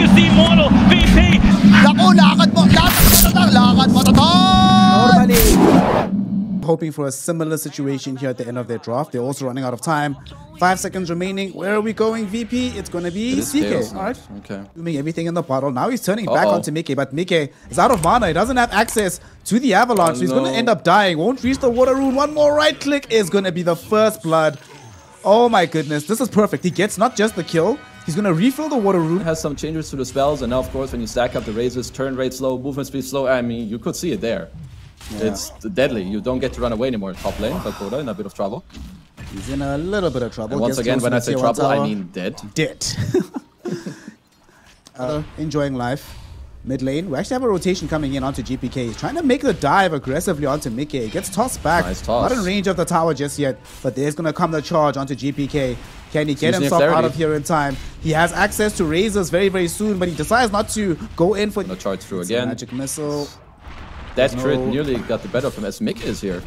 Legacy Immortal, VP. Naku, lakad mo! Lakad mo na lang! Lakad mo. Hoping for a similar situation here at the end of their draft. They're also running out of time. Five seconds remaining. Where are we going, VP? It's going to be It is CK. All right. Okay. Doing everything in the bottle. Now he's turning back Uh-oh. onto Mickey, but Mickey is out of mana. He doesn't have access to the avalanche. Oh, he's going to end up dying. Won't reach the water rune. One more right click is going to be the first blood. Oh my goodness. This is perfect. He gets not just the kill, he's going to refill the water rune. Has some changes to the spells, and now, of course, when you stack up the raises, turn rate slow, movement speed slow, I mean, you could see it there. It's deadly. You don't get to run away anymore. Top lane, Dakota in a bit of trouble. He's in a little bit of trouble. And once again, when I say trouble, I mean dead. dead. uh, enjoying life. Mid lane, we actually have a rotation coming in onto GPK. He's trying to make the dive aggressively onto Mickey. He gets tossed back. Nice toss. Not in range of the tower just yet, but there's going to come the charge onto GPK. Can he get Using himself out of here in time? He has access to razors very, very soon, but he decides not to go in for No charge through It's again. Magic missile. That No. crit nearly got the better of him as Mick is here.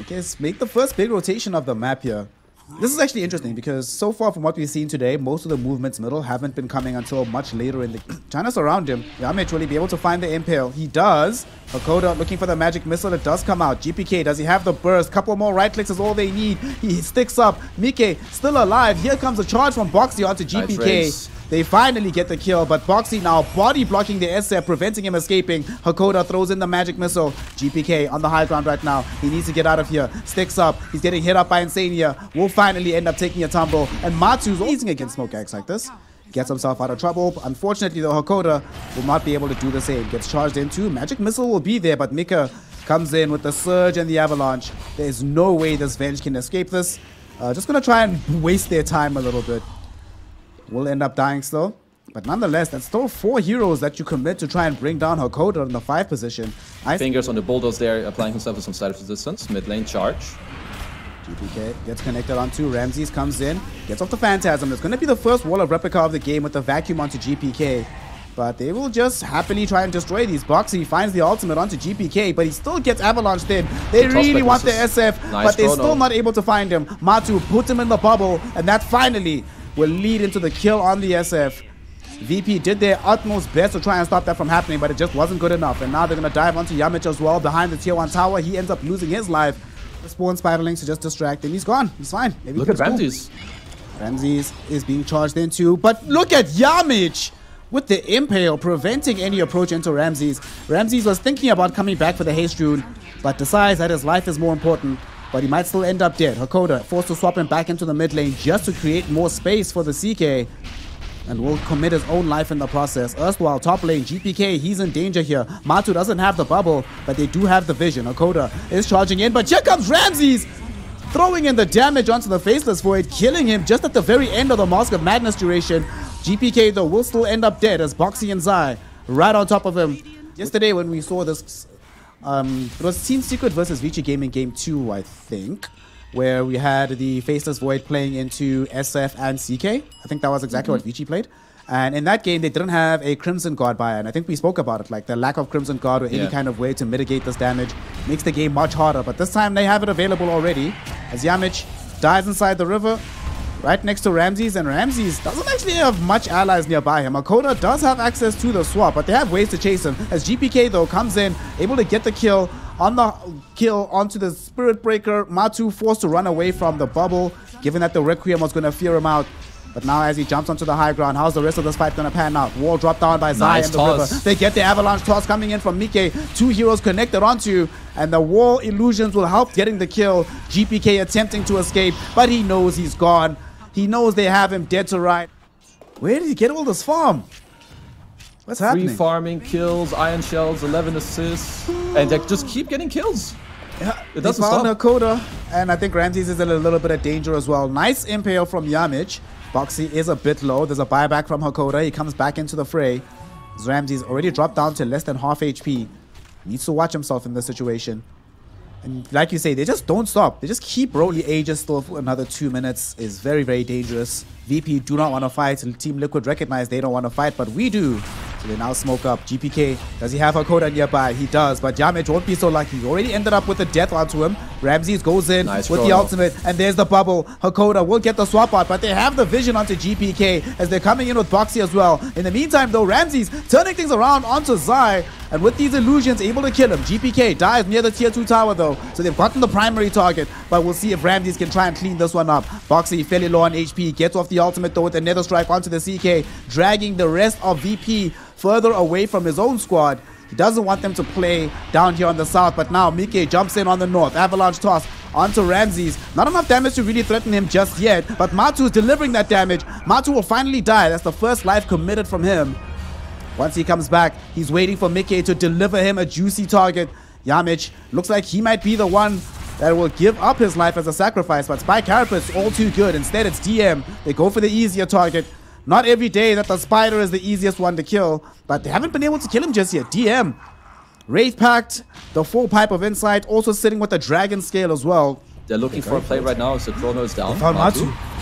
Okay, let's make the first big rotation of the map here. This is actually interesting because so far from what we've seen today, most of the movements middle haven't been coming until much later in the trying to surround him. Yamich will he be able to find the impale? He does. Hakoda looking for the magic missile. It does come out. GPK, does he have the burst? Couple more right clicks is all they need. He sticks up. Mike still alive. Here comes a charge from Boxi onto GPK. race. They finally get the kill, but Boxi now body blocking the SF, preventing him escaping. Hakoda throws in the magic missile. GPK on the high ground right now. He needs to get out of here. Sticks up. He's getting hit up by Insania. Will finally end up taking a tumble. And Matu's easing against Smoke Axe like this. Gets himself out of trouble. Unfortunately, though, Hakoda will not be able to do the same. Gets charged into. Magic missile will be there, but Mika comes in with the surge and the avalanche. There's no way this Venge can escape this. Uh, just gonna try and waste their time a little bit will end up dying still. But nonetheless, that's still four heroes that you commit to try and bring down Her Hakoda in the five position. I Fingers on the bulldoze there, applying himself with some side resistance. Mid lane charge. GPK gets connected onto Ramzes, comes in, gets off the Phantasm. It's going to be the first wall of replica of the game with the vacuum onto GPK. But they will just happily try and destroy these. Boxi finds the ultimate onto GPK, but he still gets avalanched in. They The really want the. SF, Nice but they're still no. not able to find him. Matu puts him in the bubble, and that finally will lead into the kill on the SF. VP did their utmost best to try and stop that from happening, but it just wasn't good enough. And now they're going to dive onto Yamich as well behind the tier 1 tower. He ends up losing his life. The spawn spiraling to just distract him. He's gone. He's fine. Maybe Look at. Ramzes. Ramzes is being charged into, but look at Yamich with the impale preventing any approach into Ramzes. Ramzes was thinking about coming back for the haste rune, but decides that his life is more important. But he might still end up dead. Hakoda forced to swap him back into the mid lane just to create more space for the CK. And will commit his own life in the process. Erstwhile, top lane, GPK, he's in danger here. Matu doesn't have the bubble, but they do have the vision. Hakoda is charging in, but here comes Ramzes! throwing in the damage onto the Faceless Void, killing him just at the very end of the Mask of Madness duration. GPK, though, will still end up dead as Boxi and Zai right on top of him. Yesterday, when we saw this, um, it was Team Secret versus Vici Gaming Game 2, I think, where we had the Faceless Void playing into SF and CK. I think that was exactly what Vici played. And in that game, they didn't have a Crimson Guard buy, and I think we spoke about it, like the lack of Crimson Guard or any Yeah. kind of way to mitigate this damage makes the game much harder. But this time they have it available already, as Yamich dies inside the river, right next to Ramzes, and Ramzes doesn't actually have much allies nearby him. Hakoda does have access to the swap, but they have ways to chase him. As GPK though comes in, able to get the kill on the kill onto the Spirit Breaker. Matu forced to run away from the bubble, given that the Requiem was going to fear him out. But now as he jumps onto the high ground, how's the rest of this fight going to pan out? Wall dropped down by Zai Nice in the toss. river. They get the avalanche toss coming in from Mike. Two heroes connected onto, and the wall illusions will help getting the kill. GPK attempting to escape, but he knows he's gone. He knows they have him dead to right. Where did he get all this farm? What's Free happening? farming, kills, iron shells, 11 assists. And they just keep getting kills. Yeah, It doesn't found stop. Hakoda, and I think Ramzes is in a little bit of danger as well. Nice impale from Yamich. Boxi is a bit low. There's a buyback from Hakoda. He comes back into the fray. Ramzes already dropped down to less than half HP. Needs to watch himself in this situation. And like you say, they just don't stop. They just keep rolling. Aegis still for another two minutes is very, very dangerous. VP do not want to fight. Team Liquid recognize they don't want to fight, but we do. So they now smoke up. GPK, does he have Hakoda nearby? He does, but Yamich won't be so lucky. He already ended up with a death onto him. Ramzes goes in Nice with the ultimate, and there's the bubble. Hakoda will get the swap out, but they have the vision onto GPK as they're coming in with Boxi as well. In the meantime, though, Ramzes turning things around onto Zai, and with these illusions, able to kill him. GPK dies near the tier 2 tower, though, so they've gotten the primary target, but we'll see if Ramzes can try and clean this one up. Boxi fairly low on HP, gets off the ultimate, though, with the Nether Strike onto the CK, dragging the rest of VP further away from his own squad. He doesn't want them to play down here on the south, but now Mike jumps in on the north. Avalanche toss onto Ramzes. Not enough damage to really threaten him just yet, but Matu is delivering that damage. Matu will finally die. That's the first life committed from him. Once he comes back, he's waiting for Mickey to deliver him a juicy target. Yamich looks like he might be the one that will give up his life as a sacrifice, but Spiked Carapace all too good. Instead, it's DM. They go for the easier target. Not every day that the Spider is the easiest one to kill, but they haven't been able to kill him just yet. DM. Wraith Pact, the full pipe of insight, also sitting with the Dragon Scale as well. They're looking for a play right now, so Chrono is down. Found Matu. Matu.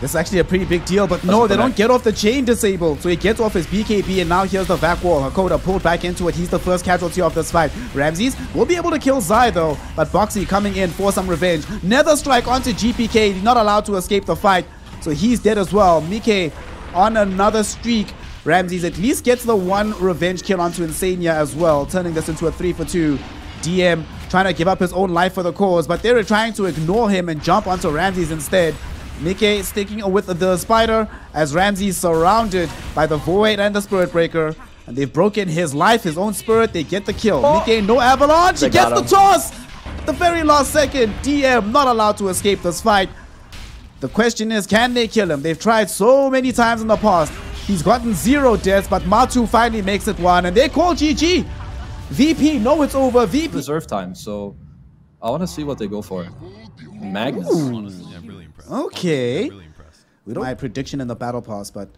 This is actually a pretty big deal, but no, they don't get off the chain disabled. So he gets off his BKB, and now here's the vac wall. Hakoda pulled back into it. He's the first casualty of this fight. Ramzes will be able to kill Zai, though, but Boxi coming in for some revenge. Nether strike onto GPK. He's not allowed to escape the fight, so he's dead as well. Mike on another streak. Ramzes at least gets the one revenge kill onto Insania as well, turning this into a 3 for 2. DM trying to give up his own life for the cause, but they're trying to ignore him and jump onto Ramzes instead. Mike sticking with the spider as Ramzes surrounded by the Void and the Spirit Breaker. And they've broken his life, his own spirit. They get the kill. Mike, no avalanche. He gets the toss. The very last second. DM not allowed to escape this fight. The question is, can they kill him? They've tried so many times in the past. He's gotten zero deaths, but Matu finally makes it one, and they call GG. VP, no, it's over. VP. Reserve time, so I want to see what they go for. Magnus. Honestly, yeah, really impressed. Okay. Really impressed. We don't my prediction in the battle pass, but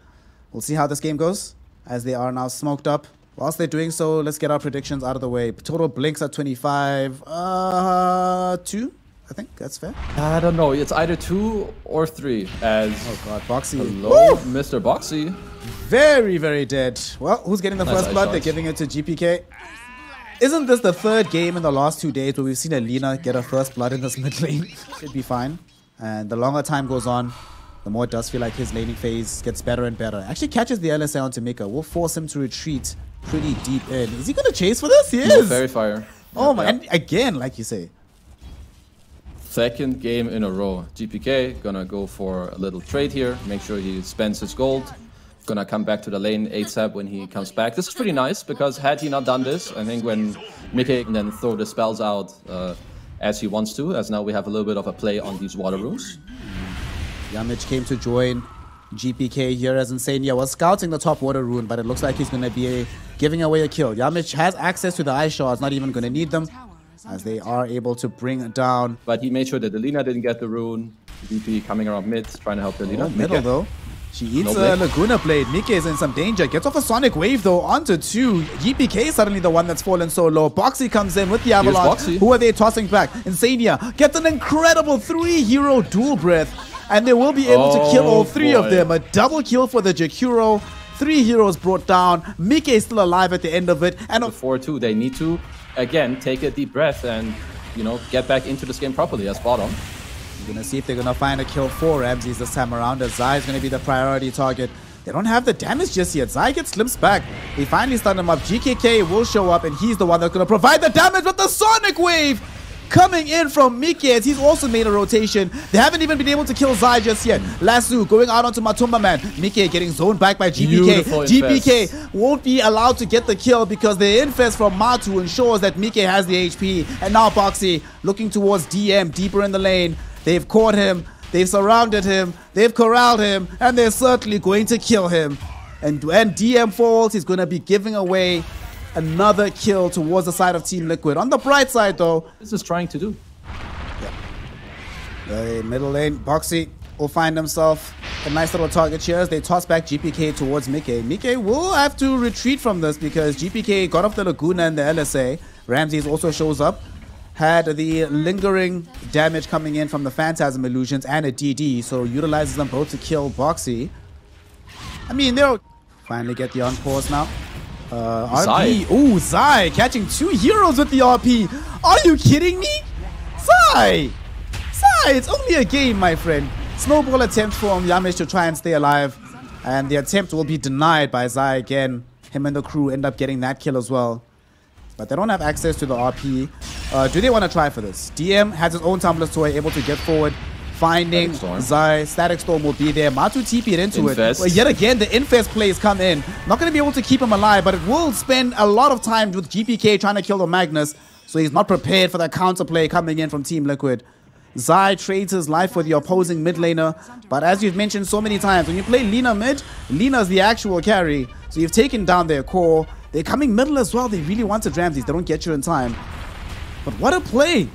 we'll see how this game goes as they are now smoked up. Whilst they're doing so, let's get our predictions out of the way. Total blinks at 25. Uh, two. I think that's fair. I don't know. It's either two or three. As Oh god, Boxi. hello, Woo! Mr. Boxi. Very, very dead. Well, who's getting the Nice first ice blood? They're giving it to GPK. Isn't this the third game in the last two days where we've seen Alina get her first blood in this mid lane? Should be fine. And the longer time goes on, the more it does feel like his laning phase gets better and better. Actually catches the LSA onto Mika. Will force him to retreat pretty deep in. Is he going to chase for this? He is. fairy fire. oh my, Yeah. and again, like you say. Second game in a row. GPK gonna go for a little trade here. Make sure he spends his gold. Gonna come back to the lane ASAP when he comes back. This is pretty nice because had he not done this, I think when Mickey can then throw the spells out uh, as he wants to, as now we have a little bit of a play on these water runes. Yamich came to join GPK here as Insania was scouting the top water rune, but it looks like he's going to be giving away a kill. Yamich has access to the ice shards, not even going to need them, as they are able to bring down But he made sure that Delina didn't get the rune. VP coming around mid, trying to help Delina. Oh, middle though. She eats No a. Laguna Blade. Mike is in some danger. Gets off a Sonic Wave though onto two. GPK is suddenly the one that's fallen so low. Boxi comes in with the Avalanche. Who are they tossing back? Insania gets an incredible three hero dual breath. And they will be able to kill all Oh, three of them. A double kill for the Jakiro. Three heroes brought down. Mike is still alive at the end of it. And The 4-2, they need to, again, take a deep breath and, you know, get back into this game properly as bottom. We're gonna see if they're gonna find a kill for Ramzes this time around. As Zai is gonna be the priority target. They don't have the damage just yet. Zai gets glimpsed back. They finally stun him up. GPK will show up, and he's the one that's gonna provide the damage with the Sonic Wave. Coming in from Mike as he's also made a rotation. They haven't even been able to kill Zai just yet. Lasso going out onto Matumba Man. Miki getting zoned back by GPK. Beautiful GPK won't be allowed to get the kill because the infest from Matu ensures that Miki has the HP. And now Boxi looking towards DM deeper in the lane. They've caught him, they've surrounded him, they've corralled him, and they're certainly going to kill him. And when DM falls, he's going to be giving away another kill towards the side of Team Liquid. On the bright side, though, This is trying to do. Yeah. the middle lane, Boxi will find himself a nice little target here as they toss back GPK towards Mike. Mike will have to retreat from this because GPK got off the Laguna and the LSA. Ramzes also shows up. Had the lingering damage coming in from the Phantasm illusions and a DD, so utilizes them both to kill Boxi. I mean, they'll finally get the on pause now. Uh, Zai. RP. Ooh, Zai catching two heroes with the RP. Are you kidding me? Zai! Zai, it's only a game, my friend. Snowball attempt from Yamich to try and stay alive. And the attempt will be denied by Zai again. Him and the crew end up getting that kill as well. But they don't have access to the RP. Uh, do they want to try for this? DM has his own Tumbler's toy, able to get forward. Finding Static Storm. Zai, Static Storm will be there. Matu TP'd into Infest. it. Well, yet again, the Infest plays come in. Not going to be able to keep him alive, but it will spend a lot of time with GPK trying to kill the Magnus. So he's not prepared for that counterplay coming in from Team Liquid. Zai trades his life for the opposing mid laner. But as you've mentioned so many times, when you play Lina mid, Lina's the actual carry. So you've taken down their core. They're coming middle as well. They really want wanted Ramzes. They don't get you in time. But what a play!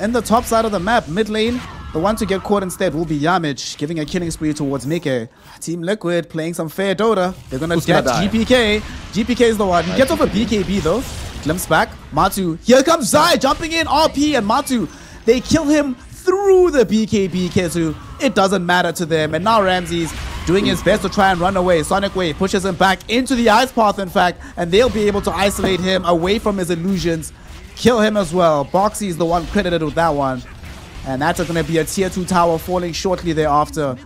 In the top side of the map, mid lane, the one to get caught instead will be Yamich, giving a killing spree towards Mike. Team Liquid playing some fair Dota. They're gonna Who's get gonna? GPK. GPK is the one. He gets off a BKB though. Glimpse back. Matu. Here comes Zai jumping in. RP and Matu. They kill him through the BKB Khezu. It doesn't matter to them. And now Ramzes doing his best to try and run away. Sonic Wave pushes him back into the ice path, in fact, and they'll be able to isolate him away from his illusions. Kill him as well. Boxi is the one credited with that one. And that's going to be a tier 2 tower falling shortly thereafter.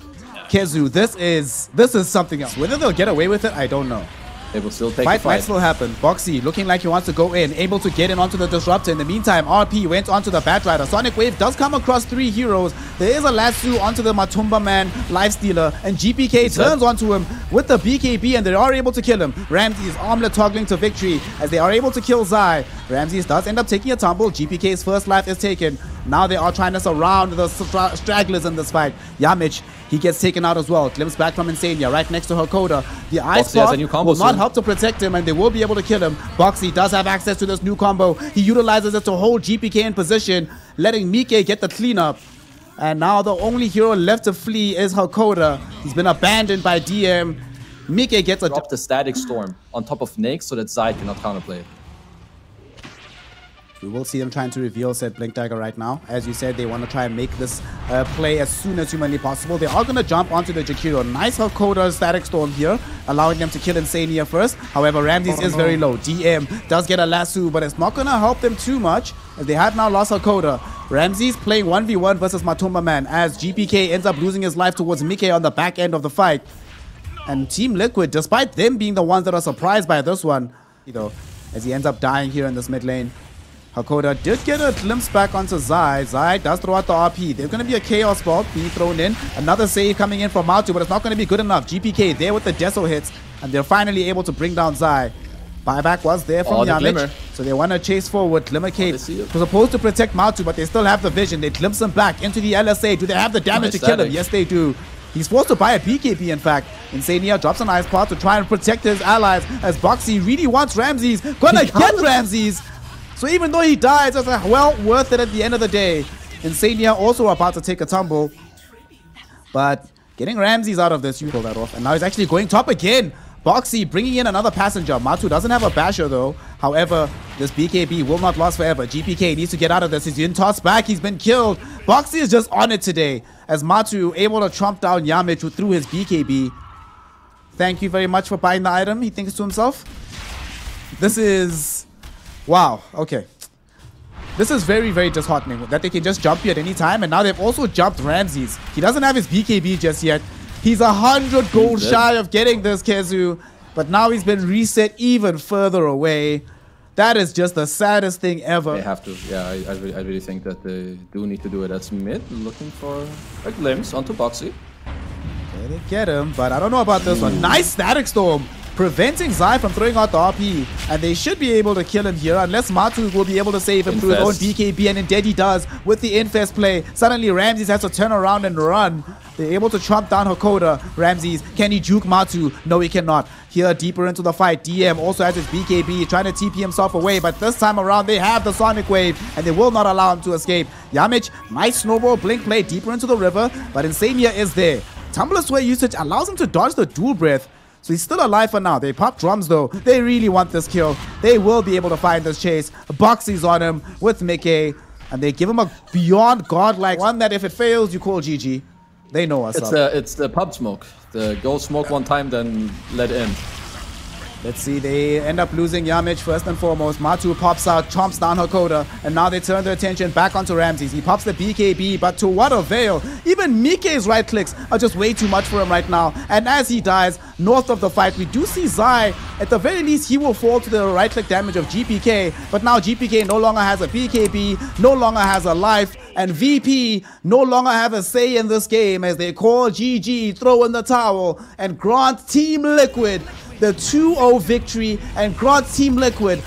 Khezu, this is this is something else. Whether they'll get away with it, I don't know. They will still take Fight the might fight. still happen. Boxi looking like he wants to go in, able to get in onto the disruptor. In the meantime, RP went onto the Batrider. Sonic Wave does come across three heroes. There is a lasso onto the Matumba man, Lifestealer, and GPK turns onto him with the BKB, and they are able to kill him. Ramzes armlet toggling to victory as they are able to kill Zai. Ramzes does end up taking a tumble. GPK's first life is taken. Now they are trying to surround the stra- stragglers in this fight. Yamich, he gets taken out as well. Glimpse back from Insania, right next to Hakoda. The ice Boxi has a path new combo will not help to protect him, and they will be able to kill him. Boxi does have access to this new combo. He utilizes it to hold GPK in position, letting Mike get the cleanup. And now the only hero left to flee is Hakoda. He's been abandoned by DM. Mike gets a Drop the static storm on top of Nyx so that Zai cannot counterplay. We will see them trying to reveal said Blink Dagger right now. As you said, they want to try and make this uh, play as soon as humanly possible. They are going to jump onto the Jakiro. Nice Hakoda Static Storm here, allowing them to kill Insania first. However, Ramzes is very low. DM does get a lasso, but it's not going to help them too much as they have now lost Hakoda. Ramzes playing 1v1 versus Matumba Man as GPK ends up losing his life towards Mike on the back end of the fight. And Team Liquid, despite them being the ones that are surprised by this one, you know, as he ends up dying here in this mid lane. Hakoda did get a glimpse back onto Zai. Zai does throw out the RP. There's going to be a Chaos Ball being thrown in. Another save coming in from Matu, but it's not going to be good enough. GPK there with the Deso hits, and they're finally able to bring down Zai. Buyback was there from Oh, the Yamich, Glimmer. so they want to chase forward. Glimmer oh, Cape they see it. was supposed to protect Matu, but they still have the vision. They glimpse him back into the LSA. Do they have the damage Nice to kill him? Yes, they do. He's forced to buy a BKB, in fact. Insania drops an ice path to try and protect his allies as Boxi really wants Ramzes. Gonna get Ramzes! So even though he dies, it's like, well worth it at the end of the day. Insania also about to take a tumble. But getting Ramzes out of this, you pull that off. And now he's actually going top again. Boxi bringing in another passenger. Matu doesn't have a basher though. However, this BKB will not last forever. GPK needs to get out of this. He's been tossed back. He's been killed. Boxi is just on it today. As Matu able to trump down Yamich through his BKB. Thank you very much for buying the item, he thinks to himself. This is... Wow, okay. This is very, very disheartening that they can just jump you at any time. And now they've also jumped Ramzes. He doesn't have his BKB just yet. He's a hundred gold dead. shy of getting this Kezu. But now he's been reset even further away. That is just the saddest thing ever. They have to. Yeah, I, I, really, I really think that they do need to do it. That's mid, looking for a glimpse onto Boxi. They get him, but I don't know about this one. Nice static storm. Preventing Zai from throwing out the RP. And they should be able to kill him here unless Matu will be able to save him through his own BKB. And indeed he does with the Infest play. Suddenly Ramzes has to turn around and run. They're able to trump down Hakoda. Ramzes, can he juke Matu? No, he cannot. Here, deeper into the fight, DM also has his BKB, trying to TP himself away. But this time around, they have the Sonic Wave, and they will not allow him to escape. Yamich, nice snowball blink play deeper into the river, but Insania is there. Tumbler's Sway usage allows him to dodge the dual breath. So he's still alive for now. They pop drums though. They really want this kill. They will be able to find this chase. Boxi's on him with Mickey. And they give him a beyond godlike one that if it fails, you call GG. They know us It's up. the it's the pub smoke. The go smoke one time, then let in. Let's see, they end up losing Yamich first and foremost. Matu pops out, chomps down Hakoda, and now they turn their attention back onto Ramzes. He pops the BKB, but to what avail? Even Mike's right clicks are just way too much for him right now. And as he dies, north of the fight, we do see Zai. At the very least, he will fall to the right click damage of GPK, but now GPK no longer has a BKB, no longer has a life, and VP no longer have a say in this game as they call GG, throw in the towel, and grant Team Liquid the 2-0 victory and grant Team Liquid